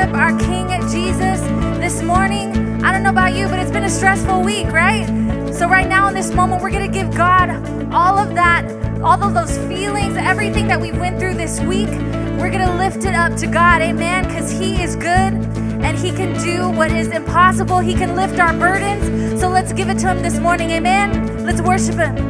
worship our King Jesus this morning. I don't know about you, but it's been a stressful week, right? So, right now in this moment, we're going to give God all of that, all of those feelings, everything that we went through this week. We're going to lift it up to God, amen, because He is good and He can do what is impossible. He can lift our burdens. So let's give it to Him this morning. Amen. Let's worship Him.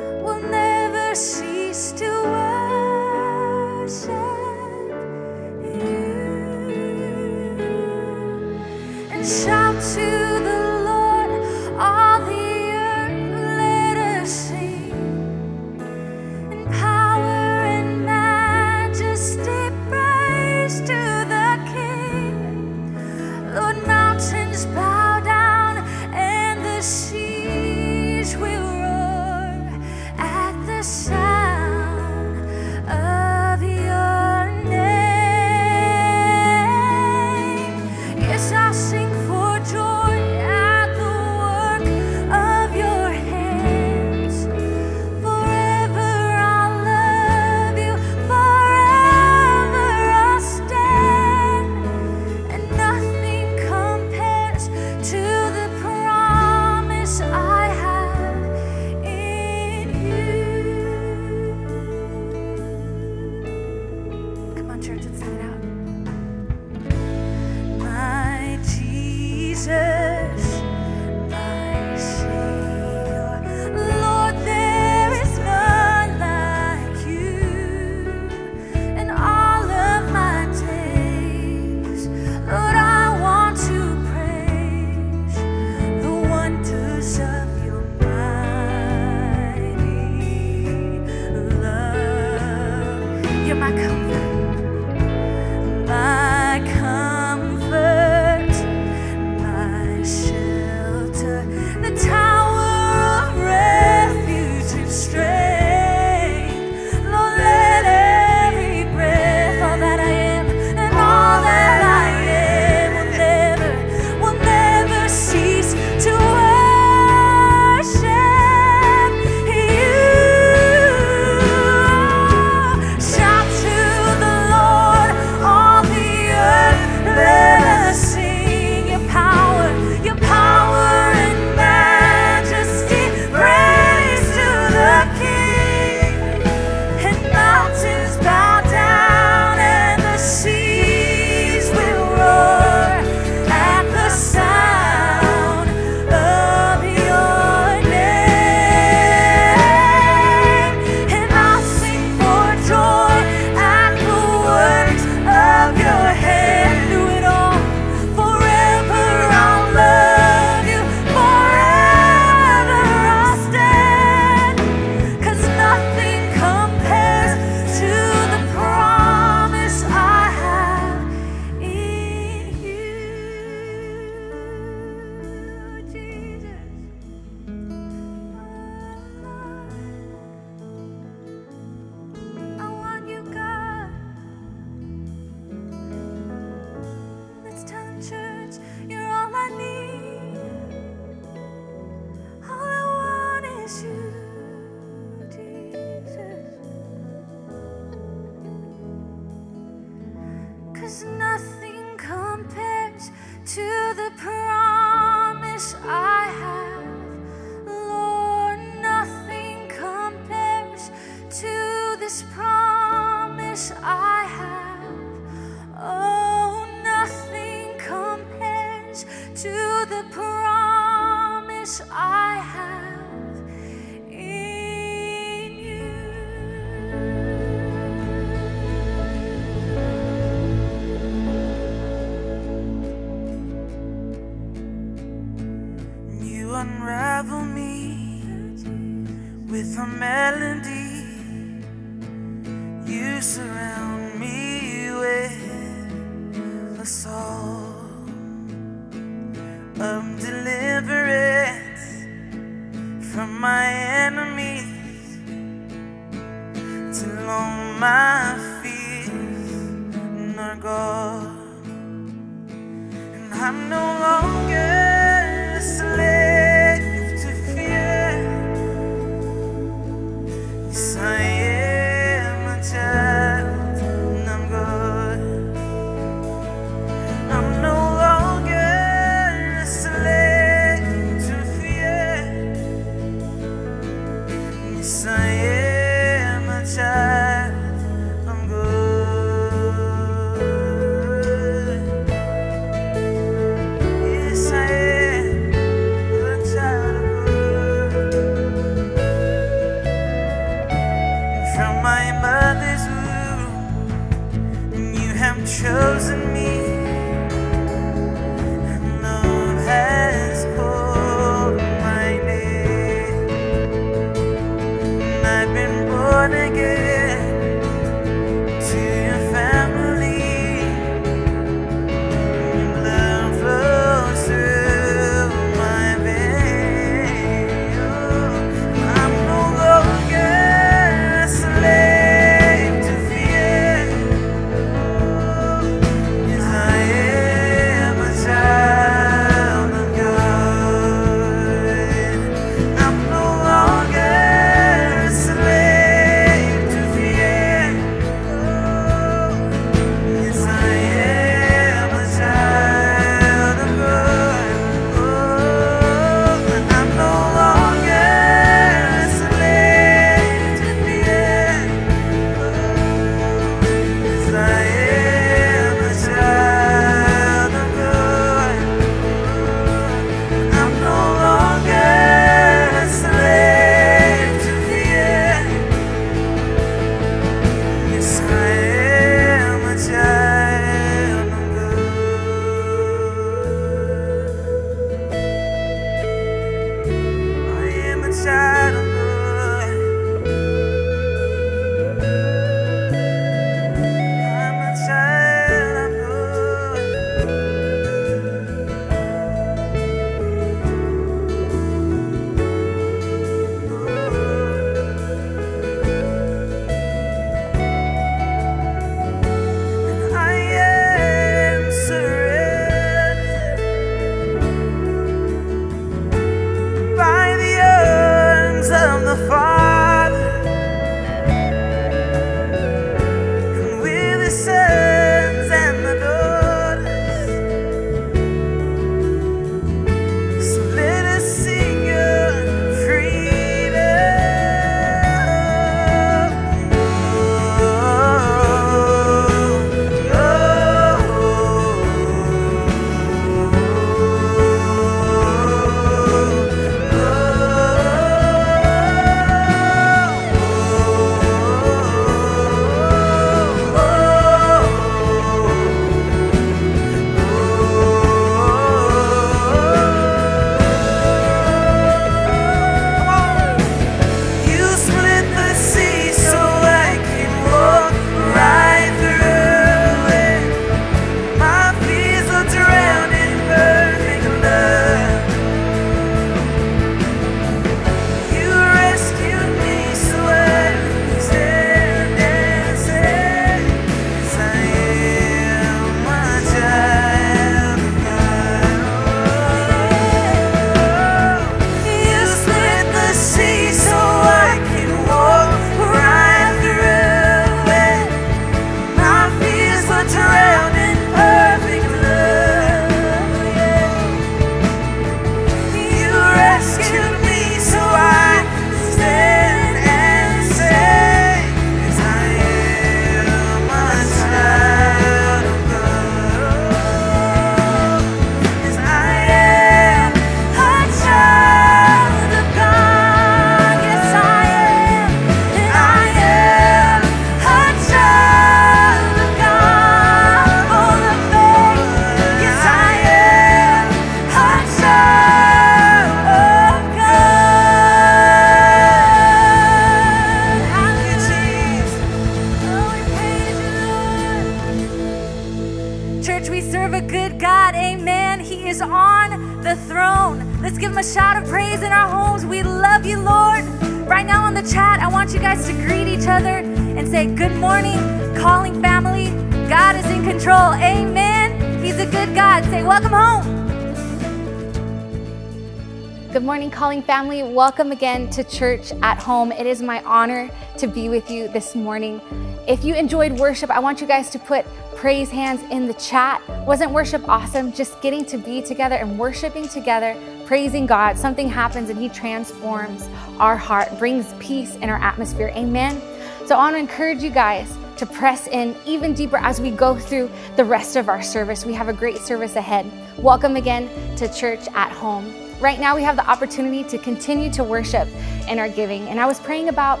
Calling family, welcome again to Church at Home. It is my honor to be with you this morning. If you enjoyed worship, I want you guys to put praise hands in the chat. Wasn't worship awesome? Just getting to be together and worshiping together, praising God. Something happens and He transforms our heart, brings peace in our atmosphere. Amen. So I want to encourage you guys to press in even deeper as we go through the rest of our service. We have a great service ahead. Welcome again to Church at Home. Right now we have the opportunity to continue to worship in our giving. And I was praying about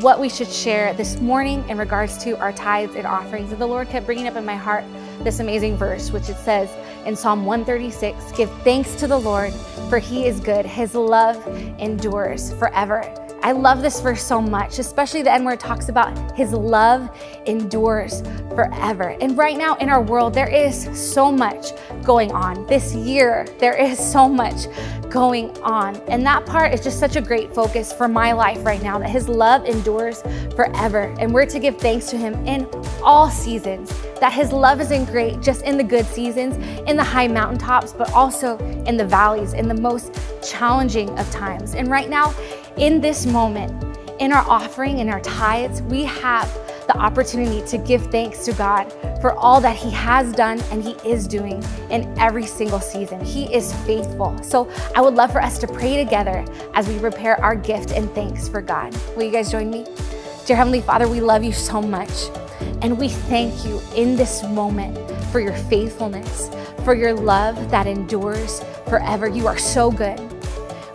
what we should share this morning in regards to our tithes and offerings. And the Lord kept bringing up in my heart this amazing verse, which it says in Psalm 136 Give thanks to the Lord, for he is good. His love endures forever. I love this verse so much, especially the end where it talks about his love endures forever. And right now in our world, there is so much going on. This year, there is so much going on. And that part is just such a great focus for my life right now that his love endures forever. And we're to give thanks to him in all seasons, that his love isn't great just in the good seasons, in the high mountaintops, but also in the valleys, in the most challenging of times. And right now, in this moment, in our offering, in our tithes, we have the opportunity to give thanks to God for all that He has done and He is doing in every single season. He is faithful. So I would love for us to pray together as we prepare our gift and thanks for God. Will you guys join me? Dear Heavenly Father, we love you so much. And we thank you in this moment for your faithfulness, for your love that endures forever. You are so good.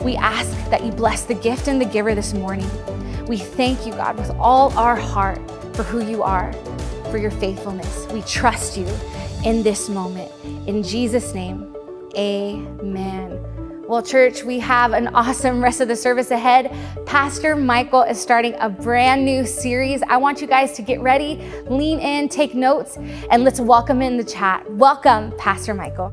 We ask that you bless the gift and the giver this morning. We thank you, God, with all our heart for who you are, for your faithfulness. We trust you in this moment. In Jesus' name, amen. Well, church, we have an awesome rest of the service ahead. Pastor Michael is starting a brand new series. I want you guys to get ready, lean in, take notes, and let's welcome in the chat. Welcome, Pastor Michael.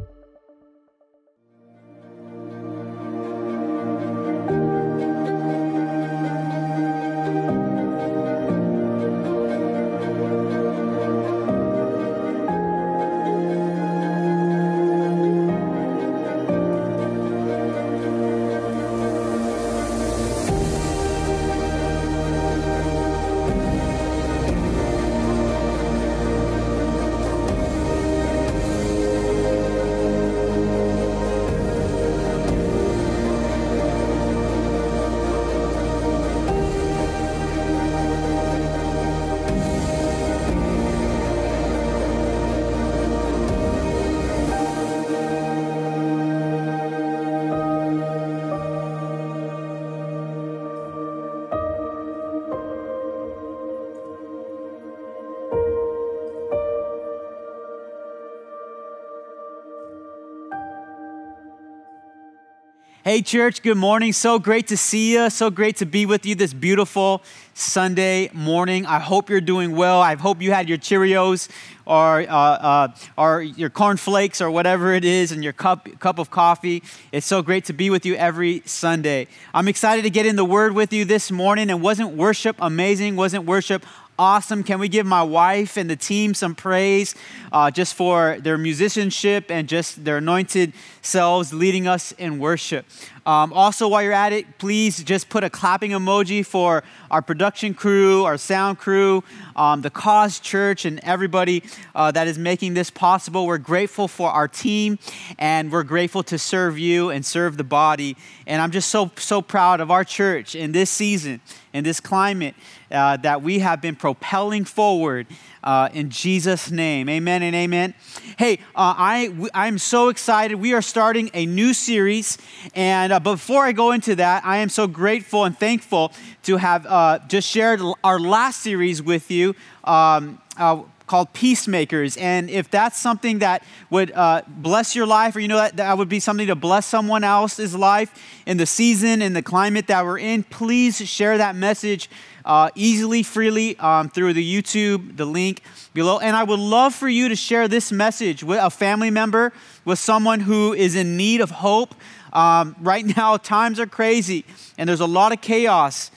Hey, church, good morning. So great to see you. So great to be with you this beautiful Sunday morning. I hope you're doing well. I hope you had your Cheerios or, uh, uh, or your cornflakes or whatever it is and your cup, cup of coffee. It's so great to be with you every Sunday. I'm excited to get in the Word with you this morning. And wasn't worship amazing? Wasn't worship awesome. Can we give my wife and the team some praise uh, just for their musicianship and just their anointed selves leading us in worship? Um, also, while you're at it, please just put a clapping emoji for our production crew, our sound crew, um, the Cause Church, and everybody uh, that is making this possible. We're grateful for our team, and we're grateful to serve you and serve the body. And I'm just so, so proud of our church in this season, in this climate, uh, that we have been propelling forward uh, in Jesus' name. Amen and amen. Hey, uh, I, I'm so excited. We are starting a new series. And uh, before I go into that, I am so grateful and thankful to have uh, just shared our last series with you. Um, uh, called Peacemakers. And if that's something that would uh, bless your life, or you know that, that would be something to bless someone else's life in the season, in the climate that we're in, please share that message uh, easily, freely um, through the YouTube, the link below. And I would love for you to share this message with a family member, with someone who is in need of hope. Um, right now, times are crazy and there's a lot of chaos,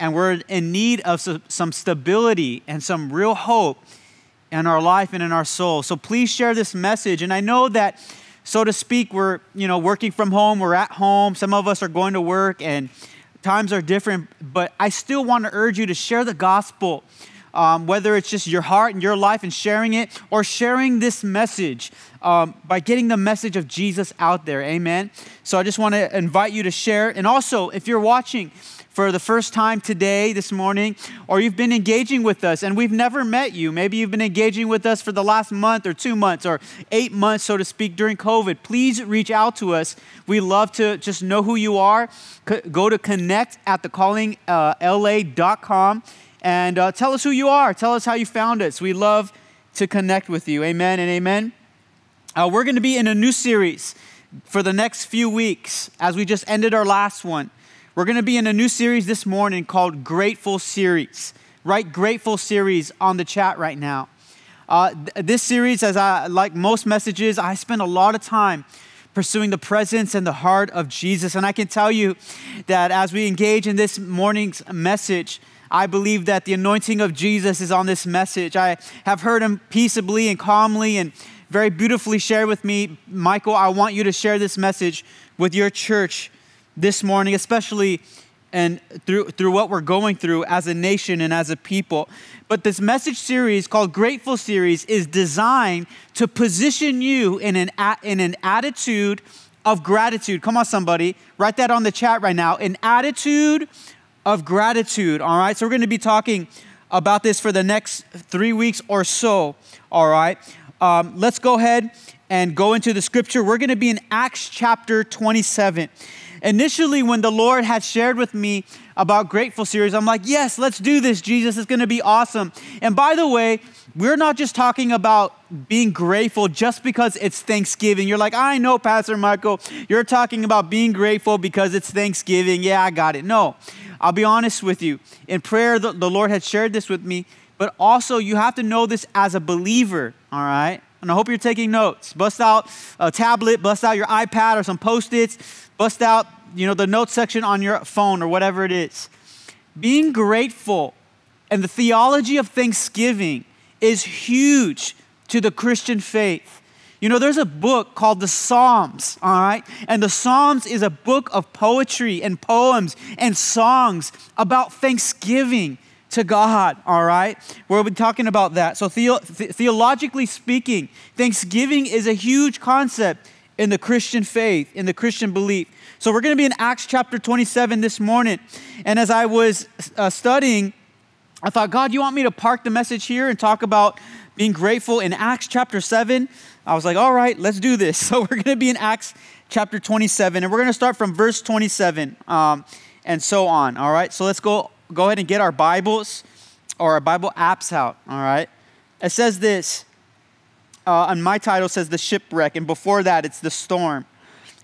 and we're in need of some stability and some real hope in our life and in our soul. So please share this message. And I know that, so to speak, we're you know working from home, we're at home. Some of us are going to work, and times are different. But I still want to urge you to share the gospel. Um, whether it's just your heart and your life and sharing it, or sharing this message um, by getting the message of Jesus out there. Amen. So I just want to invite you to share. And also, if you're watching, for the first time today, this morning, or you've been engaging with us and we've never met you. Maybe you've been engaging with us for the last month or two months or eight months, so to speak, during COVID. Please reach out to us. We love to just know who you are. Go to connect at thecallingla.com and uh, tell us who you are. Tell us how you found us. We love to connect with you. Amen and amen. Uh, we're going to be in a new series for the next few weeks as we just ended our last one. We're going to be in a new series this morning called Grateful Series. Write Grateful Series on the chat right now. Uh, th- this series, as I like most messages, I spend a lot of time pursuing the presence and the heart of Jesus. And I can tell you that as we engage in this morning's message, I believe that the anointing of Jesus is on this message. I have heard him peaceably and calmly and very beautifully share with me, Michael, I want you to share this message with your church this morning, especially and through, through what we're going through as a nation and as a people. But this message series called Grateful Series is designed to position you in an, in an attitude of gratitude. Come on, somebody, write that on the chat right now. An attitude of gratitude, all right? So we're going to be talking about this for the next three weeks or so, all right? Um, let's go ahead and go into the scripture. We're going to be in Acts chapter 27. Initially, when the Lord had shared with me about Grateful Series, I'm like, yes, let's do this, Jesus. It's going to be awesome. And by the way, we're not just talking about being grateful just because it's Thanksgiving. You're like, I know, Pastor Michael, you're talking about being grateful because it's Thanksgiving. Yeah, I got it. No, I'll be honest with you. In prayer, the, the Lord had shared this with me but also you have to know this as a believer, all right? And I hope you're taking notes. Bust out a tablet, bust out your iPad or some post-its, bust out, you know, the notes section on your phone or whatever it is. Being grateful and the theology of thanksgiving is huge to the Christian faith. You know, there's a book called the Psalms, all right? And the Psalms is a book of poetry and poems and songs about thanksgiving to God, all right? We'll be talking about that. So, the- theologically speaking, thanksgiving is a huge concept in the Christian faith, in the Christian belief. So, we're going to be in Acts chapter 27 this morning. And as I was uh, studying, I thought, God, you want me to park the message here and talk about being grateful in Acts chapter 7? I was like, all right, let's do this. So, we're going to be in Acts chapter 27, and we're going to start from verse 27 um, and so on, all right? So, let's go go ahead and get our Bibles or our Bible apps out, all right? It says this, uh, on my title says the shipwreck, and before that it's the storm.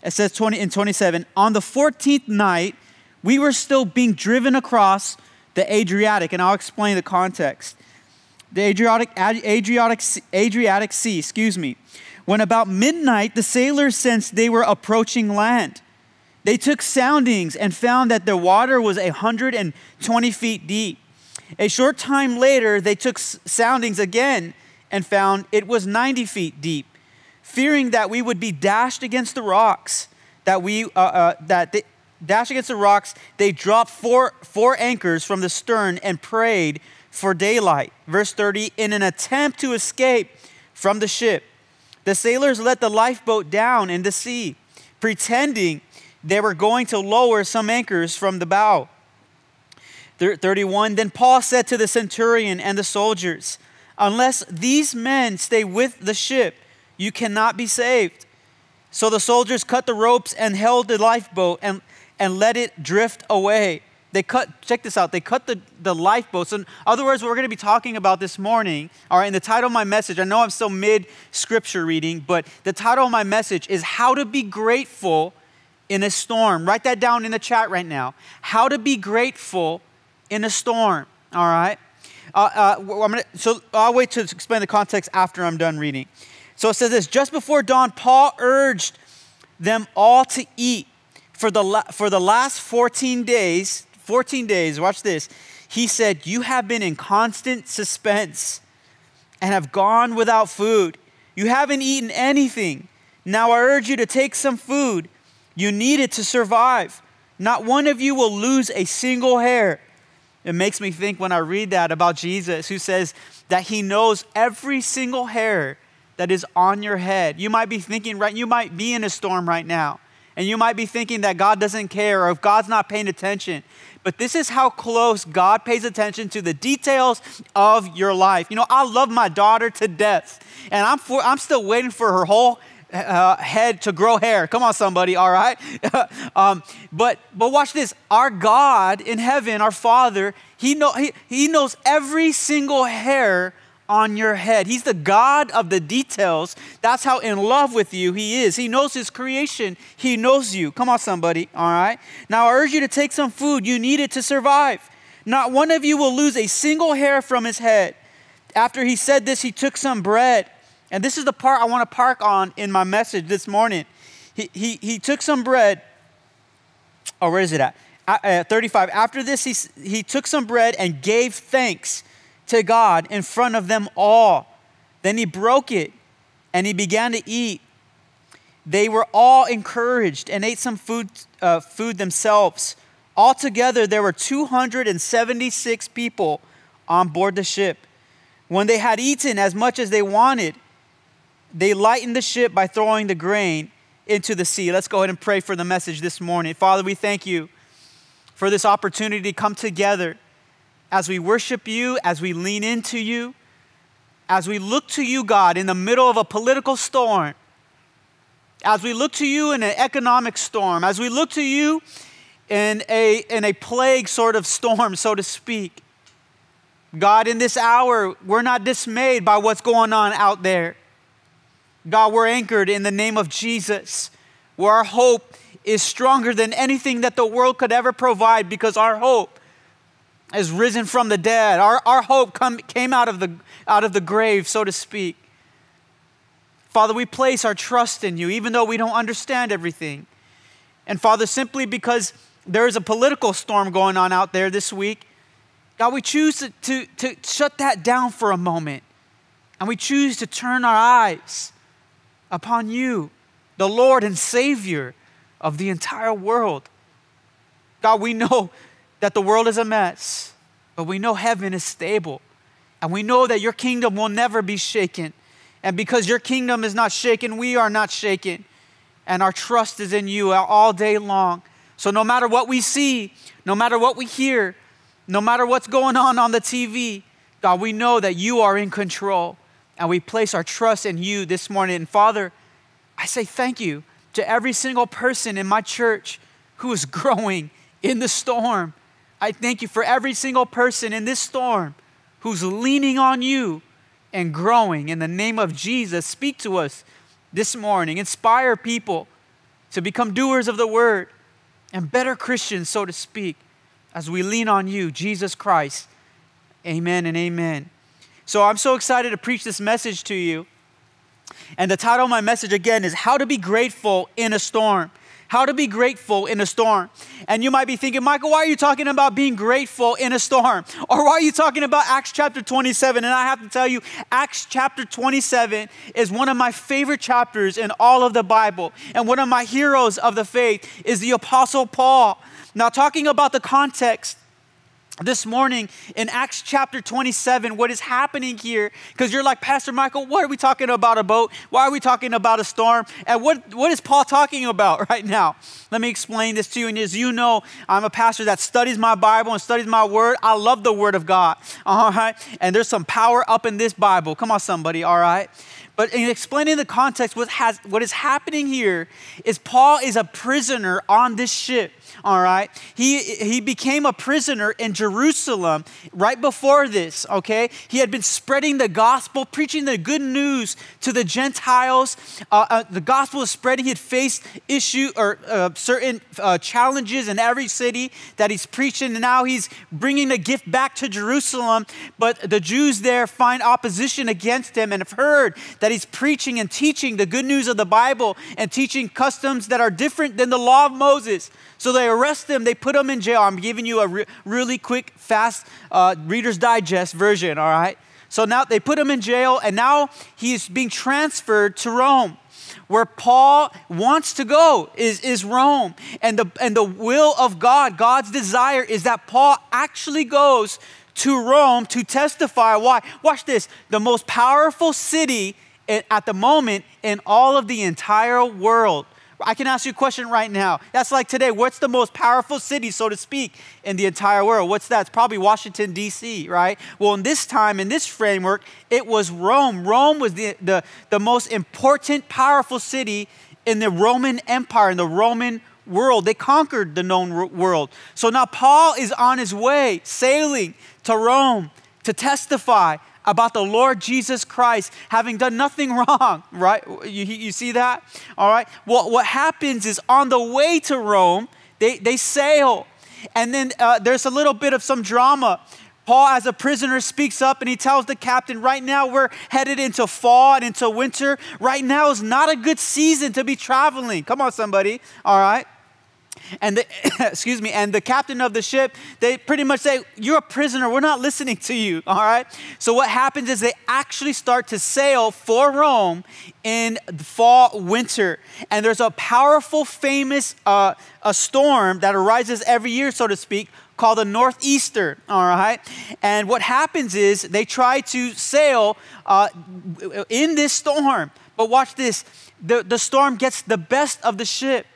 It says 20 in 27, on the 14th night, we were still being driven across the Adriatic, and I'll explain the context. The Adriatic, Adriatic, Adriatic Sea, excuse me. When about midnight, the sailors sensed they were approaching land. They took soundings and found that the water was 120 feet deep. A short time later, they took soundings again and found it was 90 feet deep. Fearing that we would be dashed against the rocks, that we uh, uh, that they, dashed against the rocks, they dropped four four anchors from the stern and prayed for daylight. Verse 30. In an attempt to escape from the ship, the sailors let the lifeboat down in the sea, pretending they were going to lower some anchors from the bow. 31 Then Paul said to the centurion and the soldiers, Unless these men stay with the ship, you cannot be saved. So the soldiers cut the ropes and held the lifeboat and, and let it drift away. They cut, check this out, they cut the, the lifeboats. So in other words, what we're going to be talking about this morning, all right, in the title of my message, I know I'm still mid scripture reading, but the title of my message is How to Be Grateful in a storm. Write that down in the chat right now. How to be grateful in a storm. All right. Uh, uh, gonna, so I'll wait to explain the context after I'm done reading. So it says this: Just before dawn, Paul urged them all to eat for the la- for the last 14 days. 14 days. Watch this. He said, "You have been in constant suspense and have gone without food. You haven't eaten anything. Now I urge you to take some food." You need it to survive. Not one of you will lose a single hair. It makes me think when I read that about Jesus, who says that he knows every single hair that is on your head. You might be thinking, right? You might be in a storm right now. And you might be thinking that God doesn't care or if God's not paying attention. But this is how close God pays attention to the details of your life. You know, I love my daughter to death, and I'm, for, I'm still waiting for her whole uh, head to grow hair. Come on, somebody, all right? um, but, but watch this. Our God in heaven, our Father, he, know, he, he knows every single hair on your head. He's the God of the details. That's how in love with you He is. He knows His creation, He knows you. Come on, somebody, all right? Now, I urge you to take some food. You need it to survive. Not one of you will lose a single hair from his head. After he said this, he took some bread. And this is the part I want to park on in my message this morning. He, he, he took some bread. Oh, where is it at? Uh, 35. After this, he, he took some bread and gave thanks to God in front of them all. Then he broke it and he began to eat. They were all encouraged and ate some food, uh, food themselves. Altogether, there were 276 people on board the ship. When they had eaten as much as they wanted, they lightened the ship by throwing the grain into the sea. Let's go ahead and pray for the message this morning. Father, we thank you for this opportunity to come together as we worship you, as we lean into you, as we look to you, God, in the middle of a political storm, as we look to you in an economic storm, as we look to you in a, in a plague sort of storm, so to speak. God, in this hour, we're not dismayed by what's going on out there. God, we're anchored in the name of Jesus, where our hope is stronger than anything that the world could ever provide because our hope is risen from the dead. Our, our hope come, came out of, the, out of the grave, so to speak. Father, we place our trust in you, even though we don't understand everything. And Father, simply because there is a political storm going on out there this week, God, we choose to, to, to shut that down for a moment. And we choose to turn our eyes upon you, the Lord and Savior of the entire world. God, we know that the world is a mess, but we know heaven is stable. And we know that your kingdom will never be shaken. And because your kingdom is not shaken, we are not shaken. And our trust is in you all day long. So no matter what we see, no matter what we hear, no matter what's going on on the TV, God, we know that you are in control. And we place our trust in you this morning. And Father, I say thank you to every single person in my church who is growing in the storm I thank you for every single person in this storm who's leaning on you and growing. In the name of Jesus, speak to us this morning. Inspire people to become doers of the word and better Christians, so to speak, as we lean on you, Jesus Christ. Amen and amen. So I'm so excited to preach this message to you. And the title of my message again is How to Be Grateful in a Storm how to be grateful in a storm. And you might be thinking, Michael, why are you talking about being grateful in a storm? Or why are you talking about Acts chapter 27? And I have to tell you, Acts chapter 27 is one of my favorite chapters in all of the Bible. And one of my heroes of the faith is the Apostle Paul. Now, talking about the context, this morning in Acts chapter 27, what is happening here, because you're like, Pastor Michael, what are we talking about a boat? Why are we talking about a storm? And what, what is Paul talking about right now? Let me explain this to you. And as you know, I'm a pastor that studies my Bible and studies my word. I love the word of God. All right. And there's some power up in this Bible. Come on, somebody. All right. But in explaining the context, what, has, what is happening here is Paul is a prisoner on this ship all right? He, he became a prisoner in Jerusalem right before this, okay? He had been spreading the gospel, preaching the good news to the Gentiles. Uh, uh, the gospel was spreading. He had faced issue or uh, certain uh, challenges in every city that he's preaching, and now he's bringing the gift back to Jerusalem. But the Jews there find opposition against him and have heard that he's preaching and teaching the good news of the Bible and teaching customs that are different than the law of Moses. So they arrest him, they put him in jail. I'm giving you a re- really quick, fast uh, Reader's Digest version, all right? So now they put him in jail, and now he's being transferred to Rome. Where Paul wants to go is, is Rome. And the, and the will of God, God's desire is that Paul actually goes to Rome to testify. Why? Watch this the most powerful city at the moment in all of the entire world I can ask you a question right now. That's like today. What's the most powerful city, so to speak, in the entire world? What's that? It's probably Washington, D.C., right? Well, in this time, in this framework, it was Rome. Rome was the, the, the most important, powerful city in the Roman Empire, in the Roman world. They conquered the known world. So now Paul is on his way, sailing to Rome to testify about the Lord Jesus Christ having done nothing wrong, right? You, you see that? All right. Well, what happens is on the way to Rome, they, they sail. And then uh, there's a little bit of some drama. Paul, as a prisoner, speaks up and he tells the captain, Right now we're headed into fall and into winter. Right now is not a good season to be traveling. Come on, somebody. All right and the, excuse me, and the captain of the ship, they pretty much say, You're a prisoner, we're not listening to you, all right? So what happens is they actually start to sail for Rome in fall, winter. And there's a powerful, famous uh, a storm that arises every year, so to speak, called the Northeaster, all right? And what happens is they try to sail uh, in this storm. But watch this the, the storm gets the best of the ship.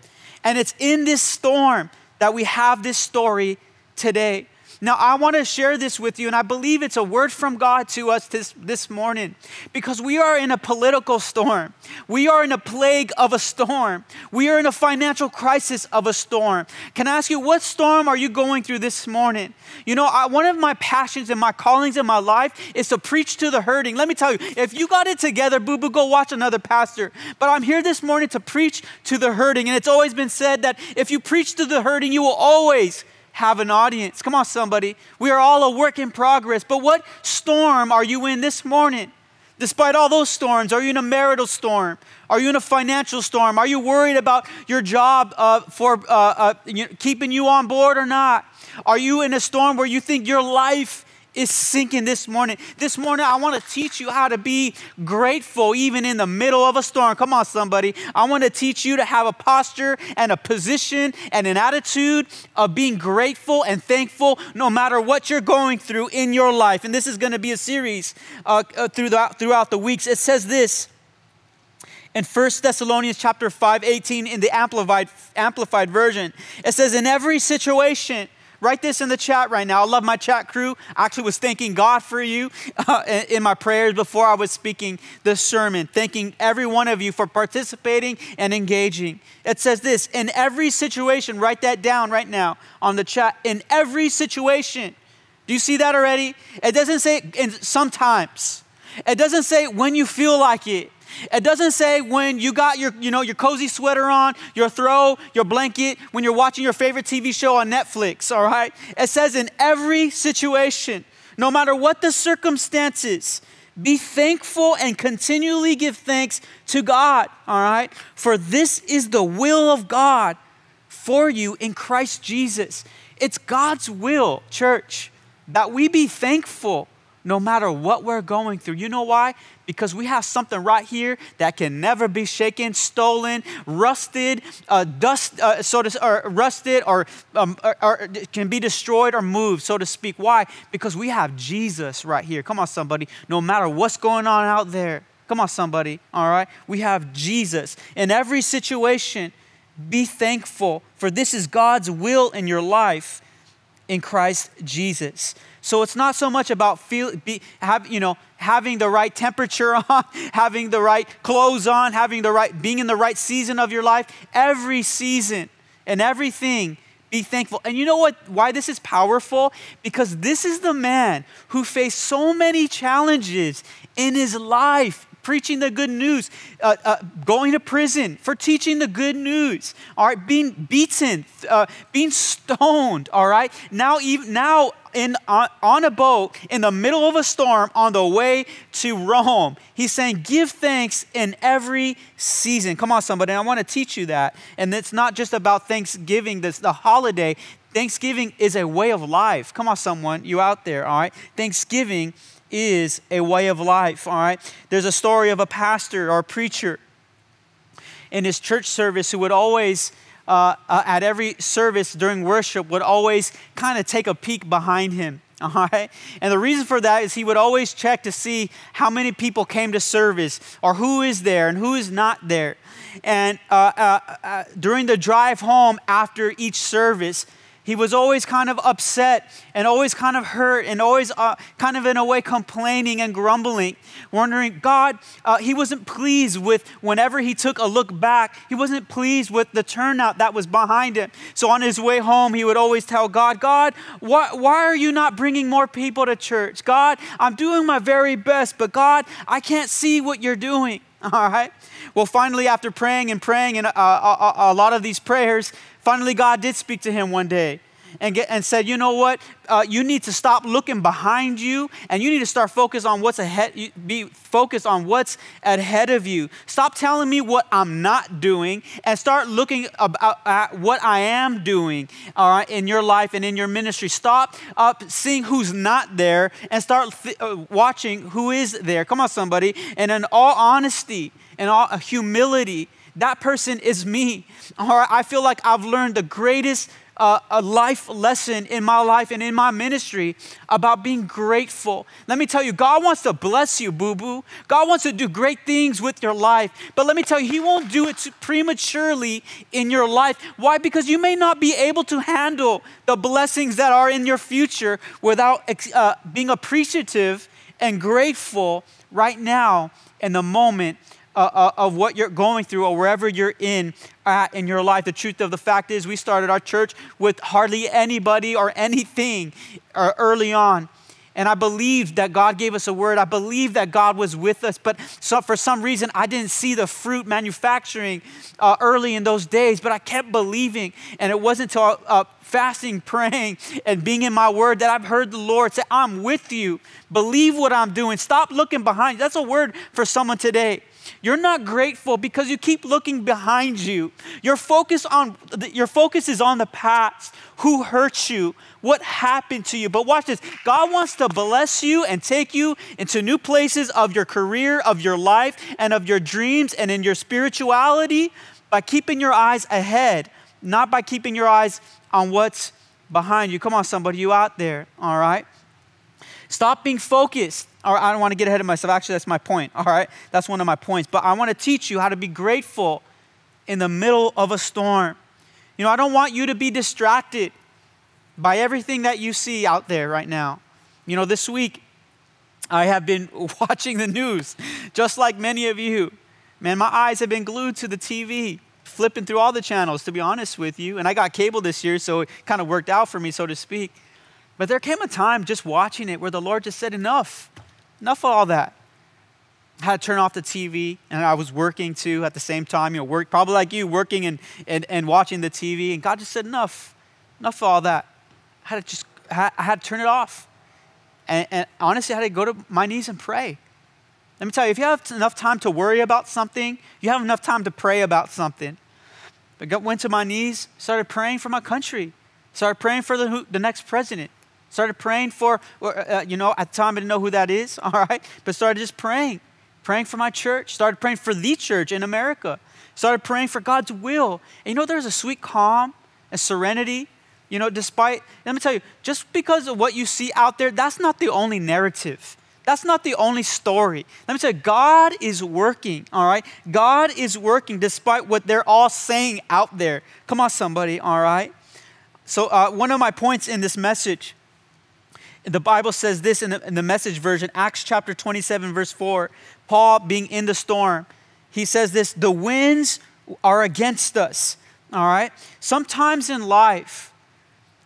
And it's in this storm that we have this story today. Now, I want to share this with you, and I believe it's a word from God to us this, this morning because we are in a political storm. We are in a plague of a storm. We are in a financial crisis of a storm. Can I ask you, what storm are you going through this morning? You know, I, one of my passions and my callings in my life is to preach to the hurting. Let me tell you, if you got it together, boo boo, go watch another pastor. But I'm here this morning to preach to the hurting. And it's always been said that if you preach to the hurting, you will always have an audience. Come on, somebody. We are all a work in progress. But what storm are you in this morning? Despite all those storms, are you in a marital storm? Are you in a financial storm? Are you worried about your job uh, for uh, uh, keeping you on board or not? Are you in a storm where you think your life is sinking this morning. This morning, I want to teach you how to be grateful even in the middle of a storm. Come on, somebody. I want to teach you to have a posture and a position and an attitude of being grateful and thankful no matter what you're going through in your life. And this is going to be a series uh, uh, throughout, throughout the weeks. It says this in 1 Thessalonians chapter 5, 18 in the amplified, amplified version. It says, In every situation, Write this in the chat right now. I love my chat crew. I actually was thanking God for you uh, in my prayers before I was speaking this sermon, thanking every one of you for participating and engaging. It says this in every situation, write that down right now on the chat. In every situation. Do you see that already? It doesn't say in sometimes. It doesn't say when you feel like it. It doesn't say when you got your, you know, your cozy sweater on, your throw, your blanket, when you're watching your favorite TV show on Netflix, all right? It says in every situation, no matter what the circumstances, be thankful and continually give thanks to God, all right? For this is the will of God for you in Christ Jesus. It's God's will, church, that we be thankful no matter what we're going through. You know why? Because we have something right here that can never be shaken, stolen, rusted, uh, dust, uh, so to, or rusted, or, um, or, or can be destroyed or moved, so to speak. Why? Because we have Jesus right here. Come on, somebody. No matter what's going on out there, come on, somebody. All right? We have Jesus. In every situation, be thankful, for this is God's will in your life in Christ Jesus. So it's not so much about feel, be, have, you know, having the right temperature on, having the right clothes on, having the right, being in the right season of your life. Every season and everything, be thankful. And you know what? Why this is powerful? Because this is the man who faced so many challenges in his life preaching the good news, uh, uh, going to prison for teaching the good news, all right, being beaten, uh, being stoned, all right. Now, even now in on, on a boat in the middle of a storm on the way to Rome, he's saying, "Give thanks in every season." Come on, somebody, I want to teach you that, and it's not just about Thanksgiving, this the holiday. Thanksgiving is a way of life. Come on, someone, you out there, all right? Thanksgiving is a way of life, all right? There's a story of a pastor or a preacher in his church service who would always, uh, uh, at every service during worship, would always kind of take a peek behind him. All right. And the reason for that is he would always check to see how many people came to service or who is there and who is not there. And uh, uh, uh, during the drive home after each service, he was always kind of upset and always kind of hurt and always uh, kind of in a way complaining and grumbling, wondering, God, uh, he wasn't pleased with whenever he took a look back, he wasn't pleased with the turnout that was behind him. So on his way home, he would always tell God, God, why, why are you not bringing more people to church? God, I'm doing my very best, but God, I can't see what you're doing. All right. Well, finally, after praying and praying and a, a, a, lot of these prayers, finally God did speak to him one day and, get, and said, you know what? Uh, you need to stop looking behind you and you need to start focus on what's ahead, be focused on what's ahead of you. Stop telling me what I'm not doing and start looking about, at what I am doing all right, in your life and in your ministry. Stop up seeing who's not there and start th- uh, watching who is there. Come on, somebody. And in all honesty and all humility, that person is me. Right, I feel like I've learned the greatest uh, a life lesson in my life and in my ministry about being grateful. Let me tell you, God wants to bless you, boo boo. God wants to do great things with your life. But let me tell you, He won't do it prematurely in your life. Why? Because you may not be able to handle the blessings that are in your future without uh, being appreciative and grateful right now in the moment uh, uh, of what you're going through or wherever you're in at in your life. The truth of the fact is, we started our church with hardly anybody or anything uh, early on. And I believed that God gave us a word. I believed that God was with us. But so for some reason, I didn't see the fruit manufacturing uh, early in those days. But I kept believing. And it wasn't until uh, fasting, praying, and being in my word that I've heard the Lord say, I'm with you. Believe what I'm doing. Stop looking behind. That's a word for someone today. You're not grateful because you keep looking behind you. Your focus on your focus is on the past. Who hurt you? What happened to you? But watch this. God wants to bless you and take you into new places of your career, of your life, and of your dreams and in your spirituality by keeping your eyes ahead, not by keeping your eyes on what's behind you. Come on, somebody, you out there, all right? Stop being focused. Or I don't want to get ahead of myself. Actually, that's my point. All right. That's one of my points. But I want to teach you how to be grateful in the middle of a storm. You know, I don't want you to be distracted by everything that you see out there right now. You know, this week I have been watching the news, just like many of you. Man, my eyes have been glued to the TV, flipping through all the channels, to be honest with you. And I got cable this year, so it kind of worked out for me, so to speak. But there came a time just watching it where the Lord just said, Enough, enough of all that. I had to turn off the TV, and I was working too at the same time, you know, work, probably like you, working and, and, and watching the TV. And God just said, Enough, enough of all that. I had to just, I had to turn it off. And, and honestly, I had to go to my knees and pray. Let me tell you, if you have enough time to worry about something, you have enough time to pray about something. But I went to my knees, started praying for my country, started praying for the, the next president, Started praying for, uh, you know, at the time I didn't know who that is, all right? But started just praying, praying for my church, started praying for the church in America, started praying for God's will. And you know, there's a sweet calm and serenity, you know, despite, let me tell you, just because of what you see out there, that's not the only narrative. That's not the only story. Let me tell you, God is working, all right? God is working despite what they're all saying out there. Come on, somebody, all right? So, uh, one of my points in this message the Bible says this in the, in the message version, Acts chapter 27, verse 4. Paul being in the storm, he says this the winds are against us. All right? Sometimes in life,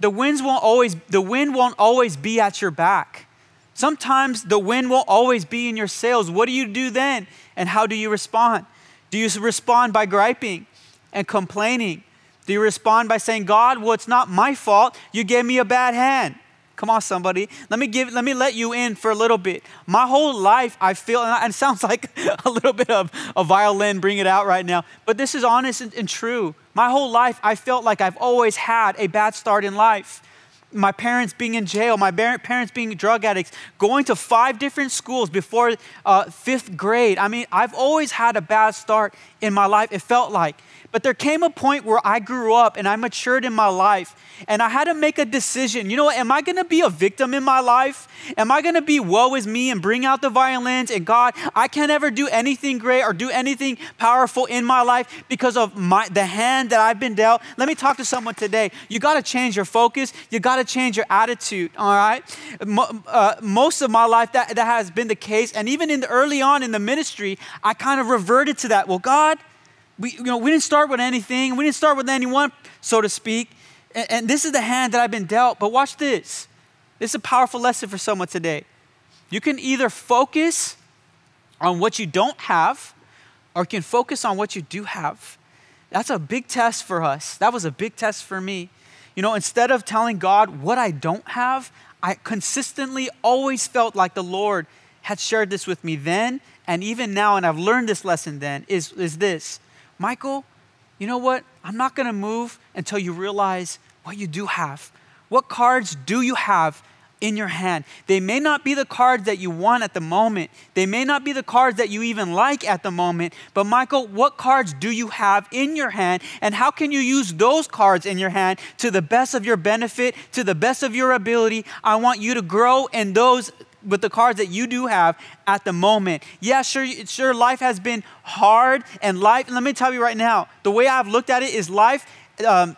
the winds won't always, the wind won't always be at your back. Sometimes the wind won't always be in your sails. What do you do then? And how do you respond? Do you respond by griping and complaining? Do you respond by saying, God, well, it's not my fault. You gave me a bad hand. Come on, somebody. Let me give. Let me let you in for a little bit. My whole life, I feel, and it sounds like a little bit of a violin. Bring it out right now. But this is honest and, and true. My whole life, I felt like I've always had a bad start in life. my parents being in jail, my parents being drug addicts, going to five different schools before uh, fifth grade. I mean, I've always had a bad start in my life, it felt like. But there came a point where I grew up and I matured in my life and I had to make a decision. You know? Am I going to be a victim in my life? Am I going to be woe is me and bring out the violence and God, I can't ever do anything great or do anything powerful in my life because of my the hand that I've been dealt? Let me talk to someone today. You got to change your focus. You got to change your attitude, all right? Uh, most of my life that, that has been the case and even in the early on in the ministry, I kind of reverted to that. Well, God, we, you know, we didn't start with anything. We didn't start with anyone, so to speak. And, and this is the hand that I've been dealt. But watch this. This is a powerful lesson for someone today. You can either focus on what you don't have, or can focus on what you do have. That's a big test for us. That was a big test for me. You know, instead of telling God what I don't have, I consistently always felt like the Lord had shared this with me then and even now, and I've learned this lesson then, is, is this Michael, you know what? I'm not going to move until you realize what you do have. What cards do you have in your hand? They may not be the cards that you want at the moment. They may not be the cards that you even like at the moment. But, Michael, what cards do you have in your hand? And how can you use those cards in your hand to the best of your benefit, to the best of your ability? I want you to grow in those with the cards that you do have at the moment. Yeah, sure, sure, life has been hard, and life, let me tell you right now, the way I've looked at it is life um,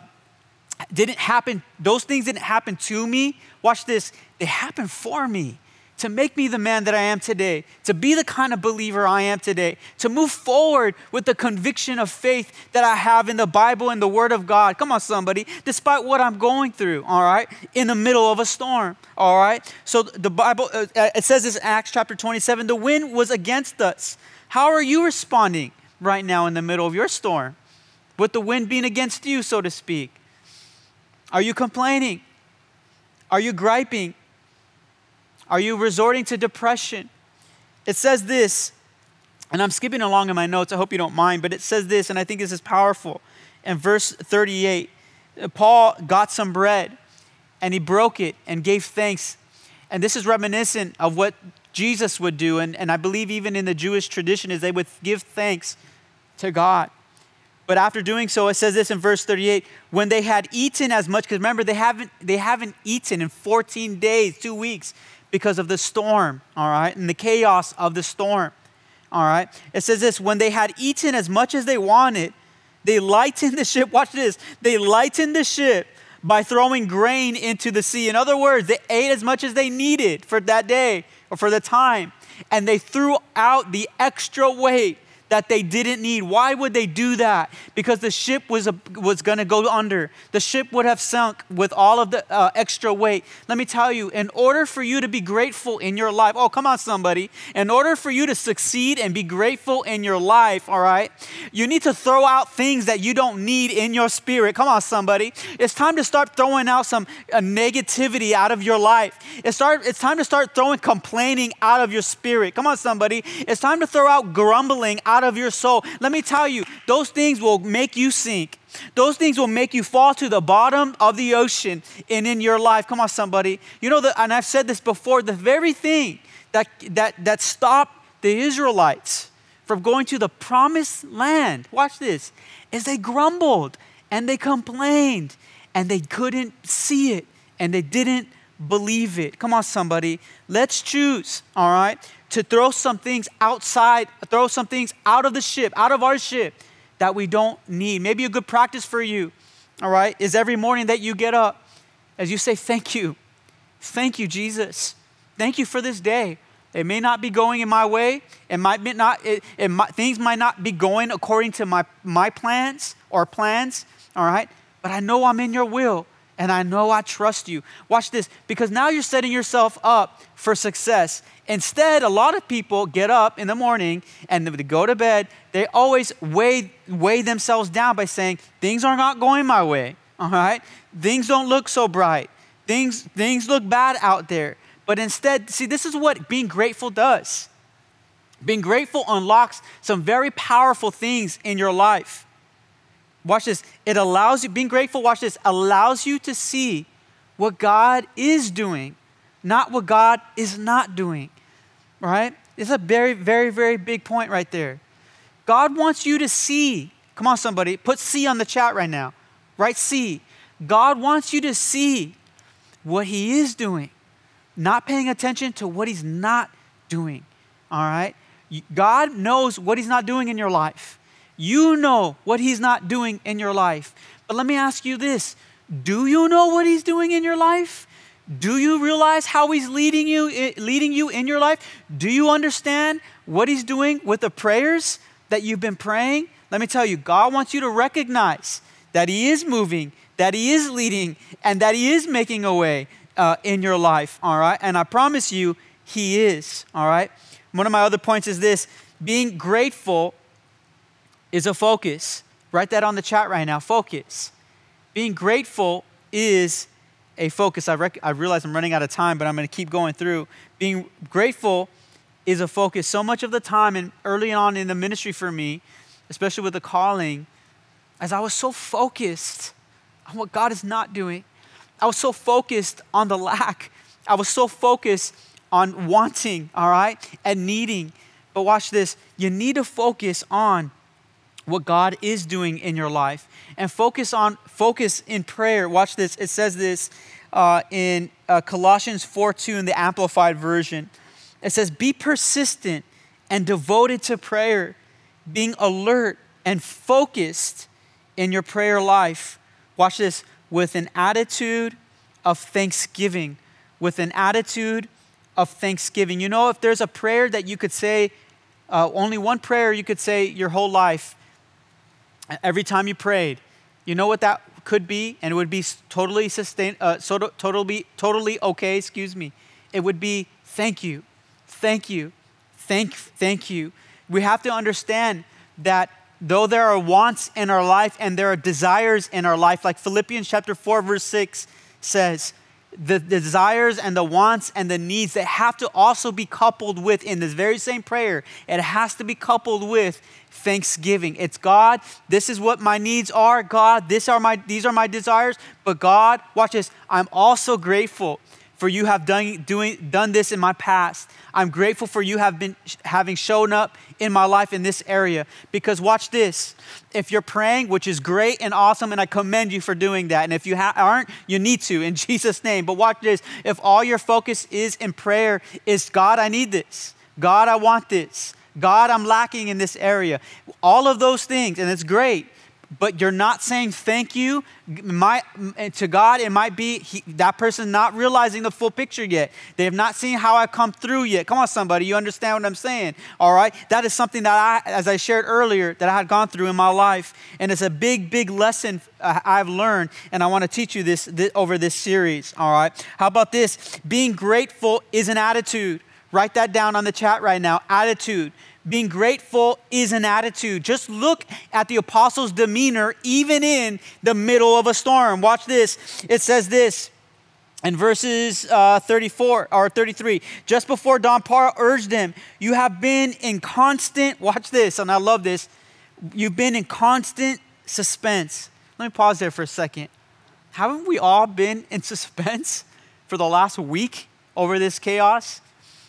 didn't happen, those things didn't happen to me. Watch this, they happened for me to make me the man that I am today, to be the kind of believer I am today, to move forward with the conviction of faith that I have in the Bible and the Word of God. Come on, somebody, despite what I'm going through, all right, in the middle of a storm, all right? So the Bible, uh, uh it says this in Acts chapter 27 the wind was against us. How are you responding right now in the middle of your storm? With the wind being against you, so to speak. Are you complaining? Are you griping? Are you resorting to depression? It says this, and I'm skipping along in my notes. I hope you don't mind, but it says this, and I think this is powerful. In verse 38, Paul got some bread and he broke it and gave thanks. And this is reminiscent of what Jesus would do. And, and I believe even in the Jewish tradition is they would give thanks to God. But after doing so, it says this in verse 38 when they had eaten as much, because remember, they haven't, they haven't eaten in 14 days, two weeks because of the storm, all right, and the chaos of the storm, all right. It says this when they had eaten as much as they wanted, they lightened the ship. Watch this. They lightened the ship by throwing grain into the sea. In other words, they ate as much as they needed for that day or for the time, and they threw out the extra weight that they didn't need. Why would they do that? Because the ship was, was going to go under. The ship would have sunk with all of the uh, extra weight. Let me tell you, in order for you to be grateful in your life, oh, come on, somebody. In order for you to succeed and be grateful in your life, all right, you need to throw out things that you don't need in your spirit. Come on, somebody. It's time to start throwing out some uh, negativity out of your life. It's, start, it's time to start throwing complaining out of your spirit. Come on, somebody. It's time to throw out grumbling out out of your soul. Let me tell you, those things will make you sink. Those things will make you fall to the bottom of the ocean and in your life. Come on, somebody. You know, the, and I've said this before the very thing that, that, that stopped the Israelites from going to the promised land, watch this, is they grumbled and they complained and they couldn't see it and they didn't believe it. Come on, somebody. Let's choose, all right, to throw some things outside, throw some things out of the ship, out of our ship that we don't need. Maybe a good practice for you, all right, is every morning that you get up, as you say, Thank you. Thank you, Jesus. Thank you for this day. It may not be going in my way. It might not, it, it might, things might not be going according to my, my plans or plans, all right? But I know I'm in your will and I know I trust you. Watch this, because now you're setting yourself up for success. Instead, a lot of people get up in the morning and they go to bed. They always weigh, weigh themselves down by saying, Things are not going my way, all right? Things don't look so bright. Things, things look bad out there. But instead, see, this is what being grateful does. Being grateful unlocks some very powerful things in your life. Watch this. It allows you, being grateful, watch this, allows you to see what God is doing, not what God is not doing. Right? It's a very, very, very big point right there. God wants you to see. Come on, somebody, put C on the chat right now. Write C. God wants you to see what He is doing, not paying attention to what He's not doing. All right? God knows what He's not doing in your life. You know what He's not doing in your life. But let me ask you this do you know what He's doing in your life? Do you realize how He's leading you, leading you in your life? Do you understand what He's doing with the prayers that you've been praying? Let me tell you, God wants you to recognize that He is moving, that He is leading, and that He is making a way uh, in your life, all right? And I promise you, He is, all right? One of my other points is this being grateful is a focus. Write that on the chat right now focus. Being grateful is a focus. I, rec- I realize I'm running out of time, but I'm going to keep going through. Being grateful is a focus. So much of the time, and early on in the ministry for me, especially with the calling, as I was so focused on what God is not doing, I was so focused on the lack. I was so focused on wanting, all right, and needing. But watch this you need to focus on what God is doing in your life and focus on focus in prayer. Watch this. It says this uh, in uh, Colossians 4 2 in the Amplified Version. It says, Be persistent and devoted to prayer, being alert and focused in your prayer life. Watch this with an attitude of thanksgiving. With an attitude of thanksgiving. You know, if there's a prayer that you could say, uh, only one prayer you could say your whole life, every time you prayed, you know what that could be? And it would be totally sustain, uh, totally, totally okay, excuse me. It would be thank you, thank you, thank, thank you. We have to understand that though there are wants in our life and there are desires in our life, like Philippians chapter 4, verse 6 says, the desires and the wants and the needs that have to also be coupled with in this very same prayer. It has to be coupled with thanksgiving. It's God, this is what my needs are. God, this are my these are my desires. But God, watch this, I'm also grateful for you have done, doing, done this in my past. I'm grateful for you have been having shown up in my life in this area. Because watch this. If you're praying, which is great and awesome, and I commend you for doing that. And if you ha- aren't, you need to in Jesus' name. But watch this. If all your focus is in prayer, is God, I need this. God, I want this. God, I'm lacking in this area. All of those things, and it's great but you're not saying thank you might, to God, it might be he, that person not realizing the full picture yet. They have not seen how I come through yet. Come on, somebody, you understand what I'm saying? All right, that is something that I, as I shared earlier, that I had gone through in my life, and it's a big, big lesson uh, I've learned, and I want to teach you this, this over this series. All right, how about this? Being grateful is an attitude. Write that down on the chat right now. Attitude. Being grateful is an attitude. Just look at the apostles' demeanor, even in the middle of a storm. Watch this. It says this in verses uh, 34 or 33 just before dawn Paul urged them you have been in constant watch this and i love this you've been in constant suspense let me pause there for a second haven't we all been in suspense for the last week over this chaos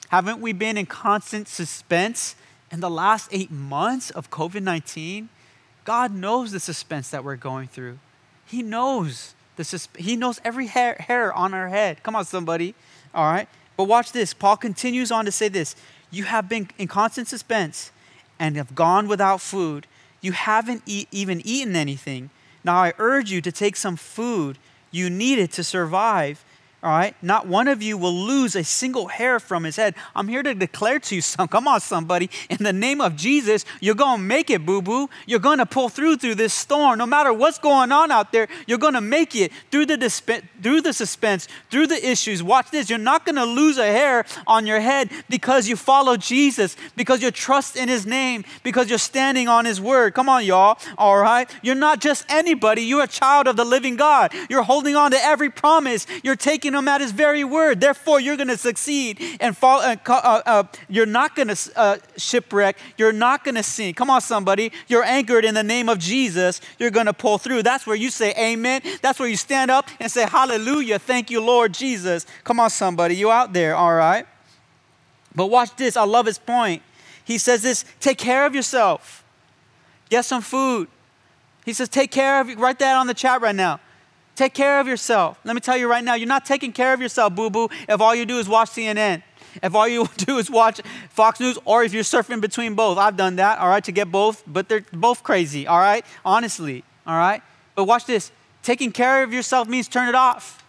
haven't we been in constant suspense in the last eight months of COVID 19, God knows the suspense that we're going through. He knows the sus- He knows every hair, hair on our head. Come on, somebody. All right. But watch this. Paul continues on to say this You have been in constant suspense and have gone without food. You haven't e- even eaten anything. Now I urge you to take some food. You need it to survive all right? Not one of you will lose a single hair from his head. I'm here to declare to you some, come on, somebody, in the name of Jesus, you're going to make it, boo boo. You're going to pull through through this storm. No matter what's going on out there, you're going to make it through the, disp- through the suspense, through the issues. Watch this. You're not going to lose a hair on your head because you follow Jesus, because you trust in his name, because you're standing on his word. Come on, y'all. All right? You're not just anybody. You're a child of the living God. You're holding on to every promise. You're taking him at his very word. Therefore, you're going to succeed and fall. Uh, uh, uh, you're not going to uh, shipwreck. You're not going to sink. Come on, somebody. You're anchored in the name of Jesus. You're going to pull through. That's where you say amen. That's where you stand up and say hallelujah. Thank you, Lord Jesus. Come on, somebody. You out there, all right? But watch this. I love his point. He says this take care of yourself. Get some food. He says, take care of you. Write that on the chat right now. Take care of yourself. Let me tell you right now, you're not taking care of yourself, boo boo, if all you do is watch CNN. If all you do is watch Fox News, or if you're surfing between both. I've done that, all right, to get both, but they're both crazy, all right? Honestly, all right? But watch this. Taking care of yourself means turn it off.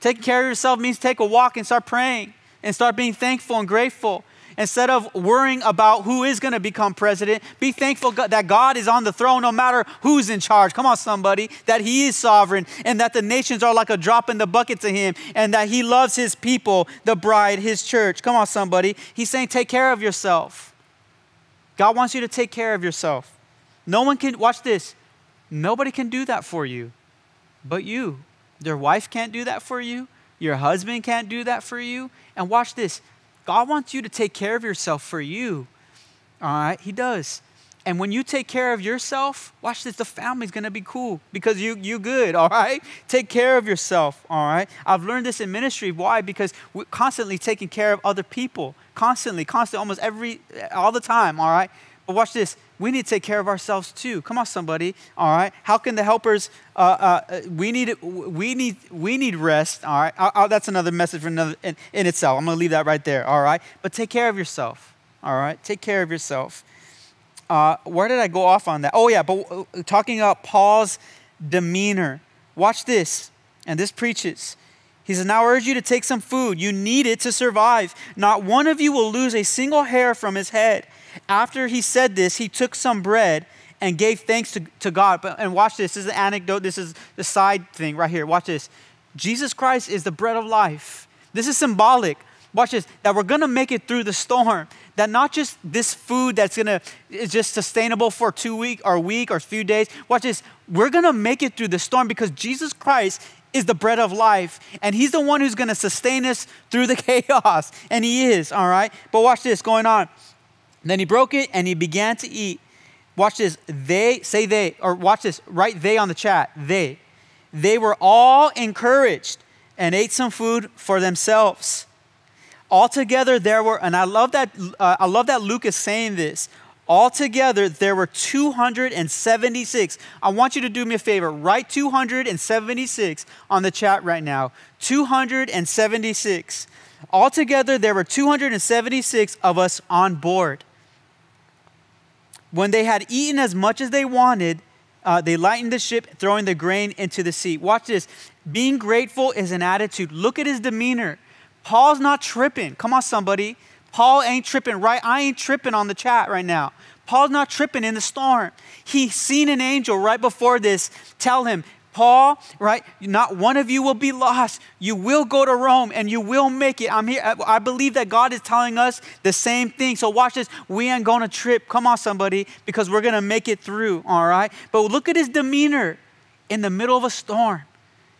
Taking care of yourself means take a walk and start praying and start being thankful and grateful Instead of worrying about who is going to become president, be thankful that God is on the throne no matter who's in charge. Come on, somebody. That He is sovereign and that the nations are like a drop in the bucket to Him and that He loves His people, the bride, His church. Come on, somebody. He's saying, take care of yourself. God wants you to take care of yourself. No one can, watch this, nobody can do that for you but you. Your wife can't do that for you. Your husband can't do that for you. And watch this God wants you to take care of yourself for you. All right? He does. And when you take care of yourself, watch this, the family's gonna be cool because you you good, all right? Take care of yourself, all right? I've learned this in ministry. Why? Because we're constantly taking care of other people. Constantly, constantly, almost every all the time, all right? But watch this. We need to take care of ourselves too. Come on, somebody. All right. How can the helpers? Uh, uh, we need we need we need rest. All right. I, I, that's another message for another in, in itself. I'm gonna leave that right there. All right. But take care of yourself. All right. Take care of yourself. Uh, where did I go off on that? Oh yeah. But uh, talking about Paul's demeanor. Watch this. And this preaches. He says, Now I urge you to take some food. You need it to survive. Not one of you will lose a single hair from his head. After he said this, he took some bread and gave thanks to, to God. But, and watch this. This is an anecdote. This is the side thing right here. Watch this. Jesus Christ is the bread of life. This is symbolic. Watch this. That we're going to make it through the storm. That not just this food that's going to is just sustainable for two week or a week or a few days. Watch this. We're going to make it through the storm because Jesus Christ is the bread of life, and He's the one who's going to sustain us through the chaos. And He is, all right? But watch this going on. Then he broke it and he began to eat. Watch this. They, say they, or watch this, write they on the chat. They. They were all encouraged and ate some food for themselves. Altogether, there were, and I love that, uh, I love that Luke is saying this. Altogether, there were 276. I want you to do me a favor. Write 276 on the chat right now. 276. Altogether, there were 276 of us on board. When they had eaten as much as they wanted, uh, they lightened the ship, throwing the grain into the sea. Watch this. Being grateful is an attitude. Look at his demeanor. Paul's not tripping. Come on, somebody. Paul ain't tripping, right? I ain't tripping on the chat right now. Paul's not tripping in the storm. He seen an angel right before this tell him, Paul, right? Not one of you will be lost. You will go to Rome and you will make it. I'm here. I believe that God is telling us the same thing. So watch this. We ain't going to trip. Come on, somebody, because we're going to make it through. All right. But look at his demeanor in the middle of a storm.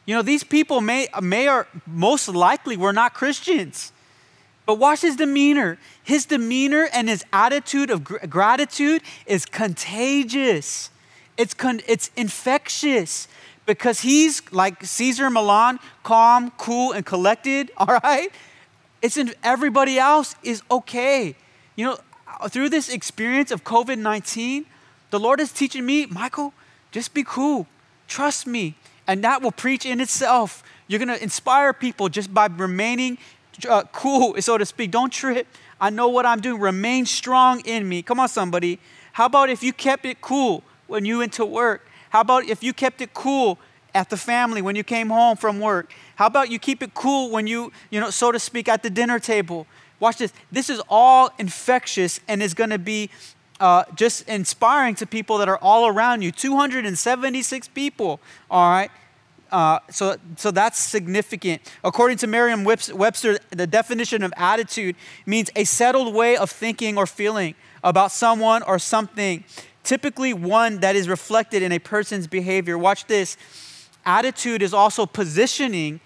You know, these people may, may or most likely were not Christians. But watch his demeanor. His demeanor and his attitude of gr- gratitude is contagious. It's, con- it's infectious because he's like Cesar Millan, calm, cool, and collected, all right? It's in everybody else is okay. You know, through this experience of COVID 19, the Lord is teaching me, Michael, just be cool. Trust me. And that will preach in itself. You're going to inspire people just by remaining uh, cool, so to speak. Don't trip. I know what I'm doing. Remain strong in me. Come on, somebody. How about if you kept it cool when you went to work? How about if you kept it cool at the family when you came home from work? How about you keep it cool when you, you know, so to speak, at the dinner table? Watch this. This is all infectious and is going to be uh, just inspiring to people that are all around you. 276 people, all right? Uh, so, so that's significant. According to Merriam Webster, the definition of attitude means a settled way of thinking or feeling about someone or something typically one that is reflected in a person's behavior. Watch this. Attitude is also positioning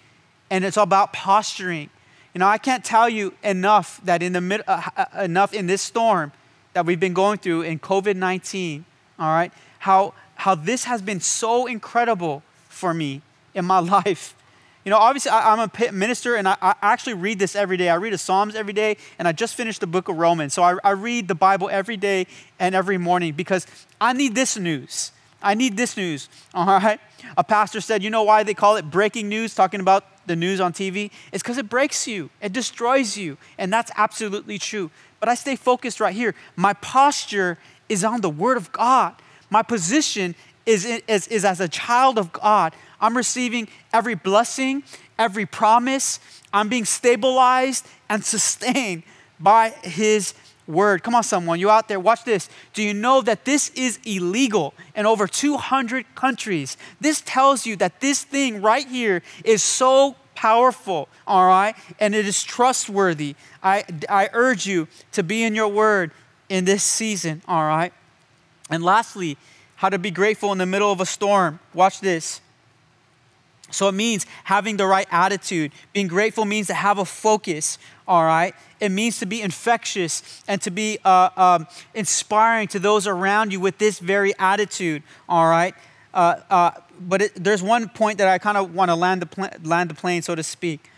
and it's about posturing. You know, I can't tell you enough that in the mid, uh, uh, enough in this storm that we've been going through in COVID 19, all right, how, how this has been so incredible for me in my life. You know, obviously, I, am a minister and I, actually read this every day. I read the Psalms every day, and I just finished the book of Romans. So I, I read the Bible every day and every morning because I need this news. I need this news, all right? A pastor said, you know why they call it breaking news, talking about the news on TV? It's because it breaks you, it destroys you. And that's absolutely true. But I stay focused right here. My posture is on the Word of God, my position is, is, is as a child of God. I'm receiving every blessing, every promise. I'm being stabilized and sustained by His word. Come on, someone, you out there, watch this. Do you know that this is illegal in over 200 countries? This tells you that this thing right here is so powerful, all right, and it is trustworthy. I, I urge you to be in your word in this season, all right? And lastly, how to be grateful in the middle of a storm. Watch this. So it means having the right attitude. Being grateful means to have a focus, all right? It means to be infectious and to be uh, um, inspiring to those around you with this very attitude, all right? Uh, uh, but it, there's one point that I kind of want to land the, pl- land the plane, so to speak.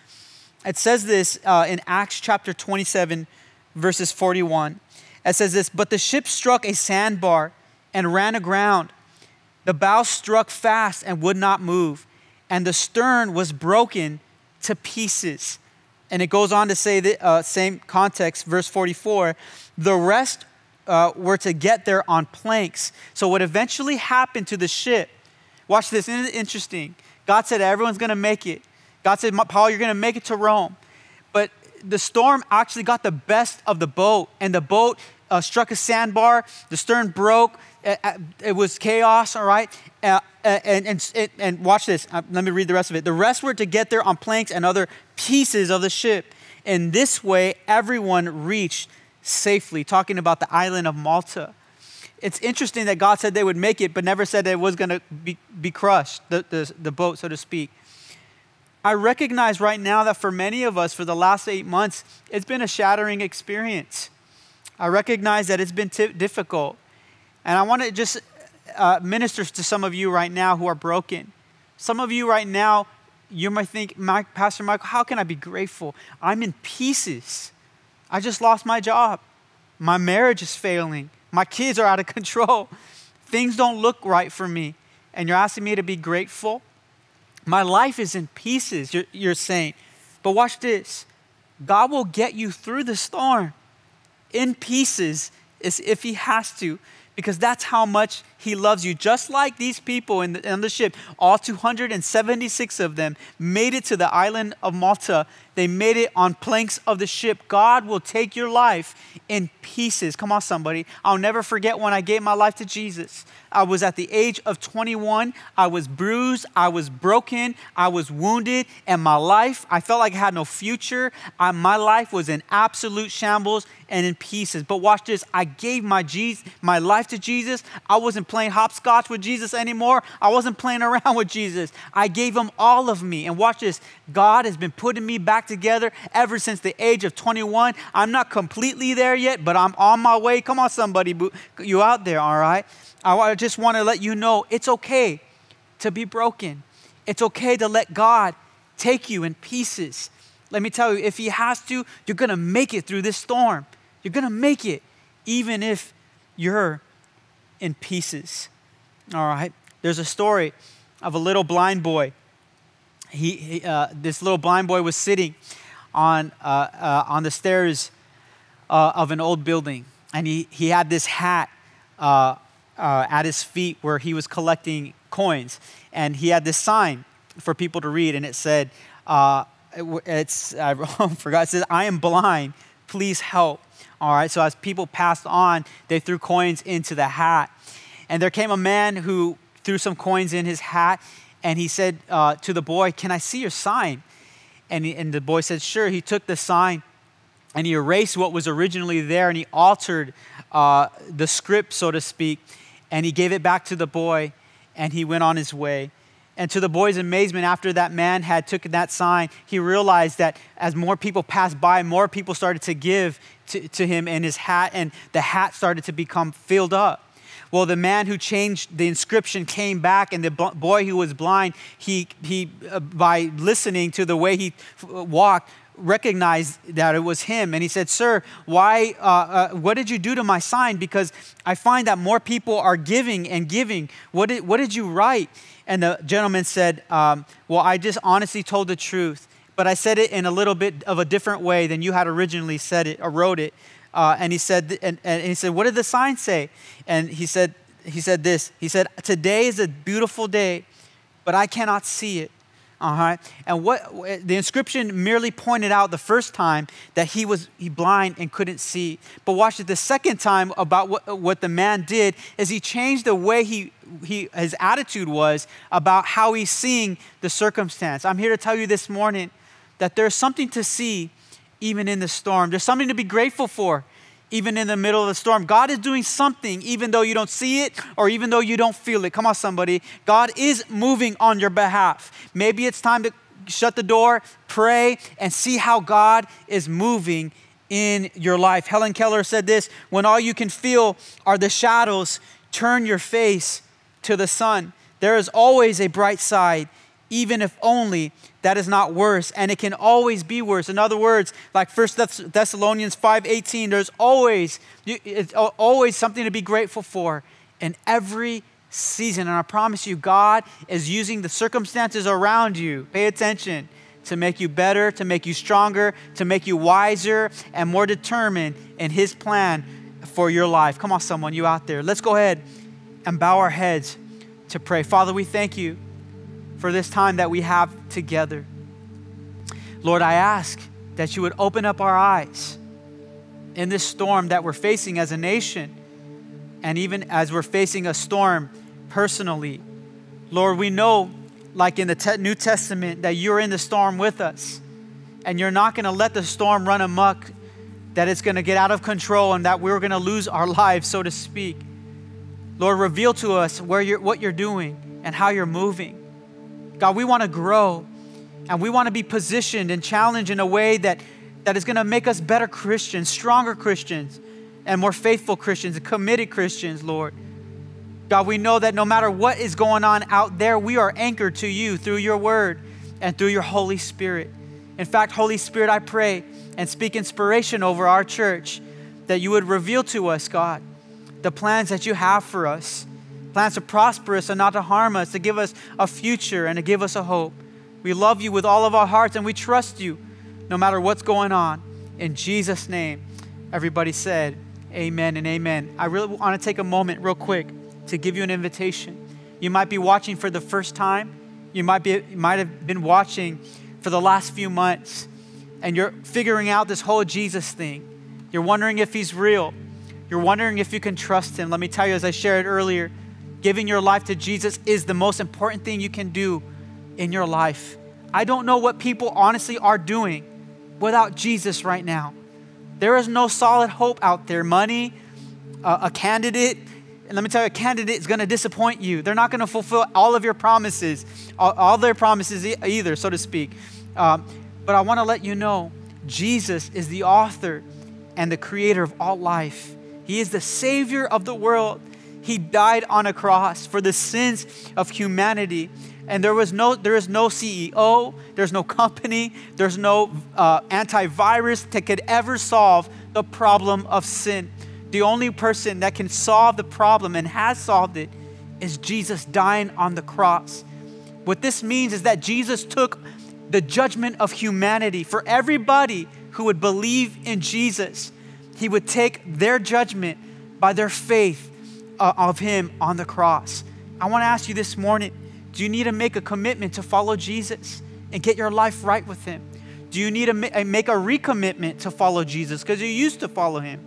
It says this uh, in Acts chapter 27, verses 41. It says this But the ship struck a sandbar and ran aground. The bow struck fast and would not move and the stern was broken to pieces. And it goes on to say the uh, same context, verse 44 the rest uh, were to get there on planks. So, what eventually happened to the ship, watch this, isn't it interesting? God said, Everyone's gonna make it. God said, Paul, you're gonna make it to Rome. But the storm actually got the best of the boat, and the boat uh, struck a sandbar, the stern broke, it was chaos, all right? Uh, and, and, and watch this. Uh, let me read the rest of it. The rest were to get there on planks and other pieces of the ship. In this way, everyone reached safely, talking about the island of Malta. It's interesting that God said they would make it, but never said that it was going to be, be crushed, the, the, the boat, so to speak. I recognize right now that for many of us, for the last eight months, it's been a shattering experience. I recognize that it's been t- difficult. And I want to just uh, minister to some of you right now who are broken. Some of you right now, you might think, Pastor Michael, how can I be grateful? I'm in pieces. I just lost my job. My marriage is failing. My kids are out of control. Things don't look right for me. And you're asking me to be grateful? My life is in pieces, you're, you're saying. But watch this God will get you through the storm in pieces if He has to because that's how much he loves you. Just like these people in the, in the, ship, all 276 of them made it to the island of Malta. They made it on planks of the ship. God will take your life in pieces. Come on, somebody. I'll never forget when I gave my life to Jesus. I was at the age of 21. I was bruised. I was broken. I was wounded. And my life, I felt like I had no future. I, my life was in absolute shambles and in pieces. But watch this. I gave my, Jesus, my life to Jesus. I wasn't playing hopscotch with Jesus anymore. I wasn't playing around with Jesus. I gave him all of me. And watch this. God has been putting me back together ever since the age of 21. I'm not completely there yet, but I'm on my way. Come on, somebody. You out there, all right? I just want to let you know it's okay to be broken. It's okay to let God take you in pieces. Let me tell you, if He has to, you're going to make it through this storm. You're going to make it, even if you're in pieces. All right? There's a story of a little blind boy. He, uh, this little blind boy was sitting on, uh, uh, on the stairs uh, of an old building, and he, he had this hat uh, uh, at his feet where he was collecting coins. And he had this sign for people to read, and it said, it's, I forgot, it says, I am blind, please help. All right, so as people passed on, they threw coins into the hat. And there came a man who threw some coins in his hat, and he said uh, to the boy, Can I see your sign? And, he, and the boy said, Sure. He took the sign and he erased what was originally there and he altered uh, the script, so to speak and he gave it back to the boy and he went on his way. And to the boy's amazement, after that man had taken that sign, he realized that as more people passed by, more people started to give to, to him and his hat, and the hat started to become filled up. Well, the man who changed the inscription came back, and the boy who was blind, he, he uh, by listening to the way he walked, recognized that it was him. And he said, Sir, why, uh, uh, what did you do to my sign? Because I find that more people are giving and giving. What did, what did you write? And the gentleman said, um, Well, I just honestly told the truth, but I said it in a little bit of a different way than you had originally said it or wrote it. Uh, and he said, and, and he said, What did the sign say? And he said, he said this. He said, Today is a beautiful day, but I cannot see it. All right. And what the inscription merely pointed out the first time that he was he blind and couldn't see. But watch it the second time about what, what the man did is he changed the way he, he his attitude was about how he's seeing the circumstance. I'm here to tell you this morning that there's something to see even in the storm. There's something to be grateful for even in the middle of the storm. God is doing something, even though you don't see it or even though you don't feel it. Come on, somebody. God is moving on your behalf. Maybe it's time to shut the door, pray, and see how God is moving in your life. Helen Keller said this when all you can feel are the shadows, turn your face to the sun. There is always a bright side, even if only that is not worse and it can always be worse. In other words like 1 thessalonians 5.18 there's always always something to be grateful for in every season and i promise you god is using the circumstances around you pay attention to make you better to make you stronger to make you wiser and more determined in his plan for your life. Come on someone you out there. Let's go ahead and bow our heads to pray. Father we thank you for this time that we have together. Lord, I ask that you would open up our eyes in this storm that we're facing as a nation, and even as we're facing a storm personally. Lord, we know, like in the te- New Testament, that you're in the storm with us, and you're not going to let the storm run amok, that it's going to get out of control, and that we're going to lose our lives, so to speak. Lord, reveal to us where you're, what you're doing and how you're moving. God, we want to grow and we want to be positioned and challenged in a way that, that is going to make us better Christians, stronger Christians, and more faithful Christians, and committed Christians, Lord. God, we know that no matter what is going on out there, we are anchored to you through your word and through your Holy Spirit. In fact, Holy Spirit, I pray and speak inspiration over our church that you would reveal to us, God, the plans that you have for us plans to prosper us and not to harm us, to give us a future and to give us a hope. We love you with all of our hearts and we trust you no matter what's going on. In Jesus' name, everybody said, Amen and amen. I really want to take a moment, real quick, to give you an invitation. You might be watching for the first time, you might, be, you might have been watching for the last few months, and you're figuring out this whole Jesus thing. You're wondering if he's real. You're wondering if you can trust him. Let me tell you, as I shared earlier, Giving your life to Jesus is the most important thing you can do in your life. I don't know what people honestly are doing without Jesus right now. There is no solid hope out there. Money, a candidate, and let me tell you, a candidate is going to disappoint you. They're not going to fulfill all of your promises, all, all their promises either, so to speak. Um, but I want to let you know Jesus is the author and the creator of all life. He is the Savior of the world. He died on a cross for the sins of humanity. And there was no, there is no CEO, there's no company, there's no uh, antivirus that could ever solve the problem of sin. The only person that can solve the problem and has solved it is Jesus dying on the cross. What this means is that Jesus took the judgment of humanity for everybody who would believe in Jesus. He would take their judgment by their faith uh, of Him on the cross. I want to ask you this morning do you need to make a commitment to follow Jesus and get your life right with Him? Do you need to make a recommitment to follow Jesus because you used to follow Him?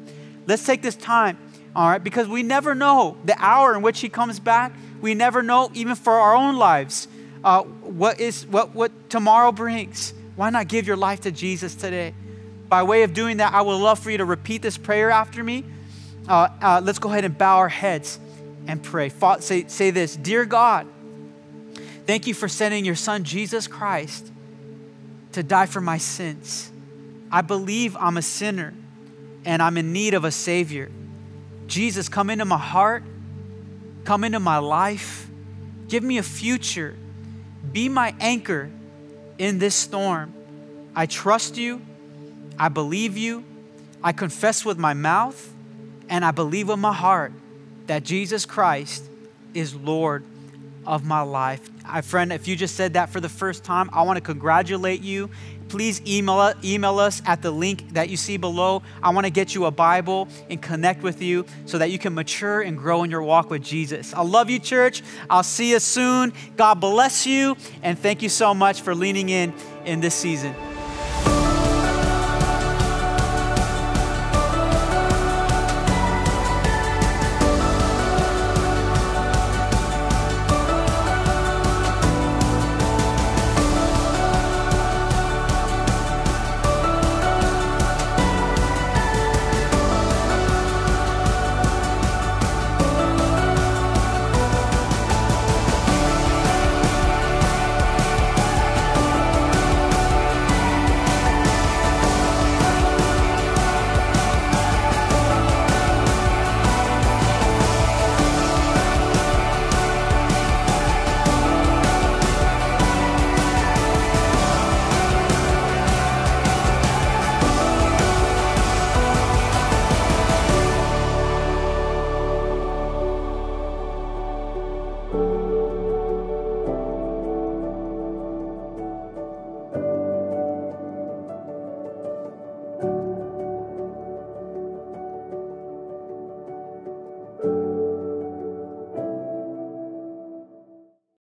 Let's take this time, all right, because we never know the hour in which He comes back. We never know, even for our own lives, uh, what is what what tomorrow brings. Why not give your life to Jesus today? By way of doing that, I would love for you to repeat this prayer after me uh, uh, let's go ahead and bow our heads and pray. Say, say this Dear God, Thank you for sending your son, Jesus Christ, to die for my sins. I believe I'm a sinner and I'm in need of a Savior. Jesus, come into my heart, come into my life, give me a future, be my anchor in this storm. I trust you, I believe you, I confess with my mouth, and I believe with my heart that Jesus Christ is Lord of my life. My friend, if you just said that for the first time, I want to congratulate you. Please email, email us at the link that you see below. I want to get you a Bible and connect with you so that you can mature and grow in your walk with Jesus. I love you, church. I'll see you soon. God bless you. And thank you so much for leaning in in this season.